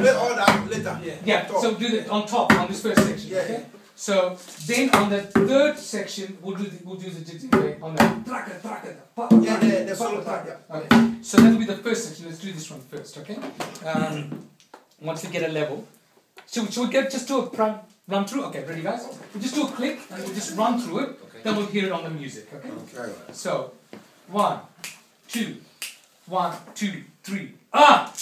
play all that later. Yeah. Yeah, so do that on top on this first section. Yeah, Okay. So then on the third section we'll do the we'll do the jig okay, on the traka traka pa- Yeah, yeah, the solo part, yeah. Okay. So that will be the first section. Let's do this one first, okay? Um, once we get a level, should we, should we get just do a run run through? Okay, ready guys? We'll just do a click and we'll just run through it. Okay. Then we'll hear it on the music, okay? Okay. So one, two, one, two, three, ah!